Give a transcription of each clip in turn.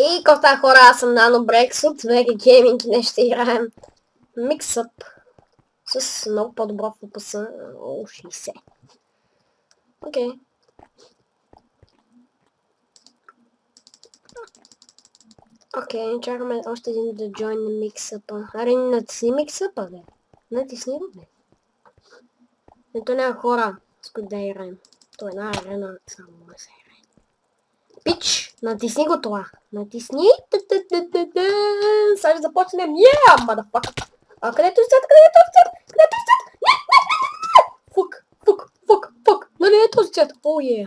И кофта хора, аз съм Нано Брекс от VG Gaming и днес ще играем Mixup с много по-добро FPS о 60. Окей. Okay. Окей, okay, чакаме още един да join на Mixup. Аре, натисни Mixup, бе. Натисни го, бе. Ето няма хора, с които да играем. То е една арена само на се играе. Пич! Натисни го това. Натисни. Сега ще започнем. Yeah, motherfucker. А където стоят? Където стоят? Където не. Фук, фук, фук, фук. Нали е този цвят? О, е.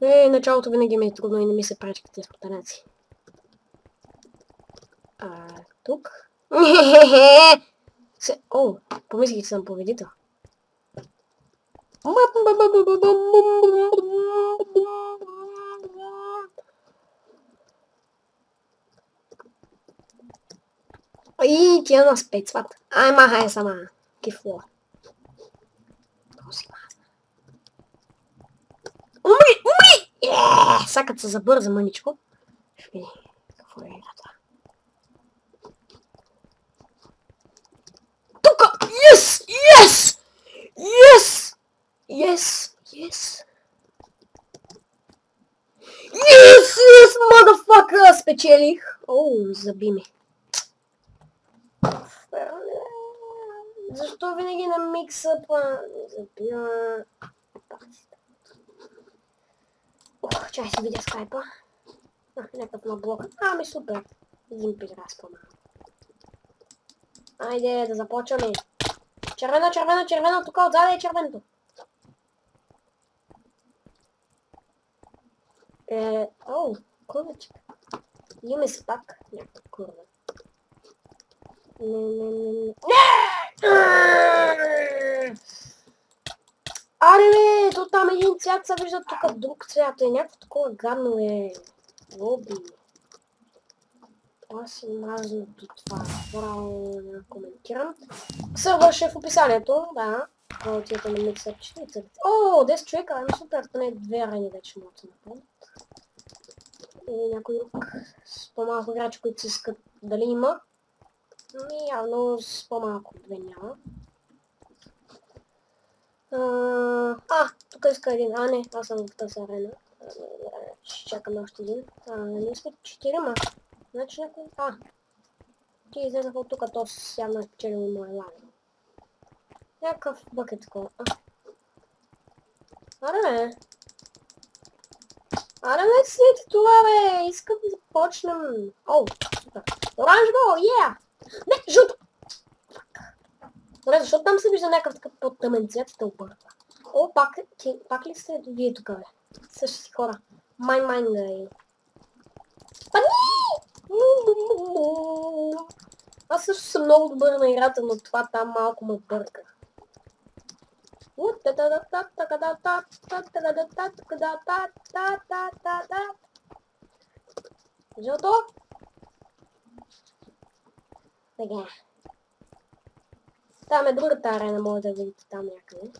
Е, началото винаги ми е трудно и не ми се пречат тези спартанеци. А, тук? Се, о, помислих, че съм победител. И тя нас пецват. Ай, махай сама. Кифло. Този мазна. Умри! Умри! Е, сакат се забърза мъничко. Ще види какво е играта. Тука! Yes! Yes! Yes! Yes! Yes! Yes! Yes, motherfucker! Спечелих! Оу, заби ми. Защо винаги на миксъпа забива Ох, чай си видя скайпа. А, някакъв на блок. Ами супер. Един пидрас по-малко. Айде да започваме. Червено, червено, червено, тук отзаде е червеното. Е, оу, курвичка. Имаме се пак някаква курва. Не, не, не, не. Аре бе, то там един цвят се вижда тук друг цвят. Е някакво такова гадно е. Лоби. Аз си мазното това. Право да коментирам. Сървър ще е в описанието, да. Отидете на миксър 40. О, 10 човека, ами супер, поне две арени вече могат да направят. И някой друг с по-малко играчи, които си искат дали има. Явно с по-малко две няма. А, тук иска един. А, не, аз съм в тази арена. Ще чакаме още един. А, ние сме четирима. Значи някой... А, ти излезаха от тук, то явно е спечелил моя лагер. Някакъв бък е такова. Аре, бе. Аре, бе, след това, бе. Искам да започнем. О, супер. Оранжево, yeah! Не, жълто! Добре, защото там се вижда някакъв такъв по-тъмен обърква. О, пак, ти, пак ли сте вие тук, бе? Същи си хора. Май майн да е. Пани! Аз също съм много добър на играта, но това там малко ме бърка. Жълто? Така. Там е другата арена, може да видите там някъде.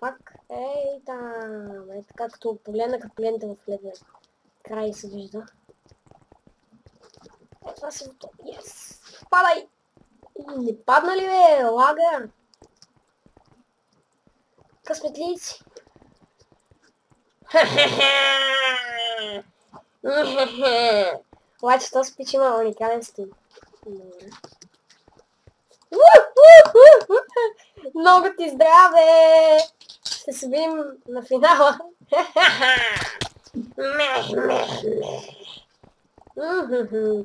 Пак, ей там, е така като погледна, като погледнете в левия край се вижда. Е, това си готово. Yes! Падай! Не падна ли бе, лагър? Късметлици! Обаче то спичи има уникален стил. Много ти здраве! Ще се видим на финала.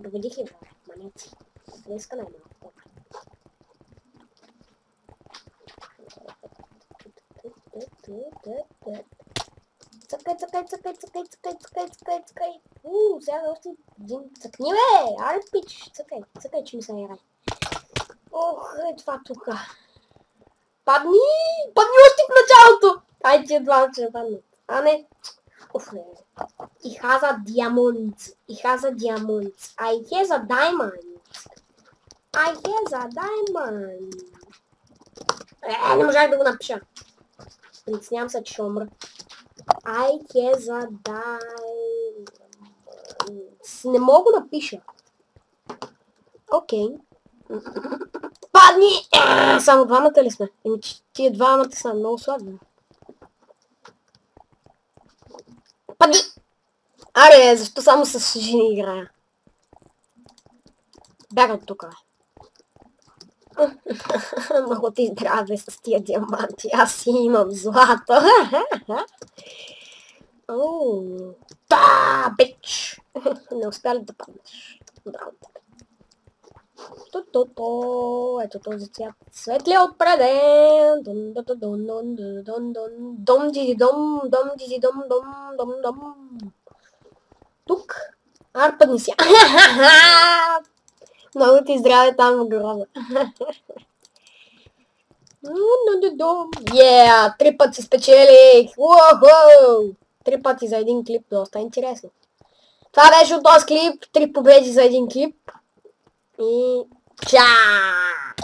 Победих ли, манеци? Днеска най-малко. Цъкай, цъкай, цъкай, цъкай, цъкай, цъкай, цъкай, цъкай. Уу, сега още един. Цъкни, бе! Аре, пич! Цъкай, цъкай, че ми се играй. Ох, е това тука. Падни! Падни още в началото! Ай, ти едва ще паднат. А не. Уф, не. И a diamond. И a diamond. I has a diamond. I has a diamond. Е, не можах да го напиша. Притеснявам се, че ще умра. Diamond. С- Не мога да напиша. Окей. Падни! А, Само двамата ли сме? Еми, тия двамата са много слаби. Падни! Аре, защо само с жени играя? Бяга от тук. Много ти здраве с тия диаманти. Аз си имам злато. Оу. Да, бич! Не успя ли да паднеш? Браво тебе. То-то-то. Ето този цвят. Светлия отпреден. Дун, ду, ду, дун, дун, ду, дун, дун. Дом, диди, дом, дом, диди, дом, дом, дом, дом. Тук. Арпадни си. Много ти здраве там в гроба. Yeah, три пъти спечелих! Уоху! Три пъти за един клип, доста интересно. Това беше от този клип, три победи за един клип. И чао!